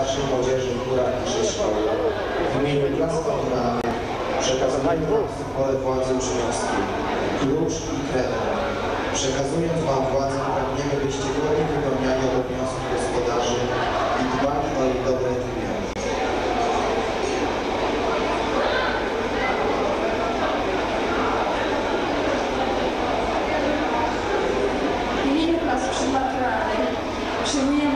Młodzieży w Górach Naszej Szkoły w imieniu klas patronanych przekazuję pole władzy uczniowskiej, klucz i kredę. Przekazując Wam władzę pragniemy, byście godnie wypełniali obowiązki gospodarzy i dbali o ich dobre imię. W przyjmujemy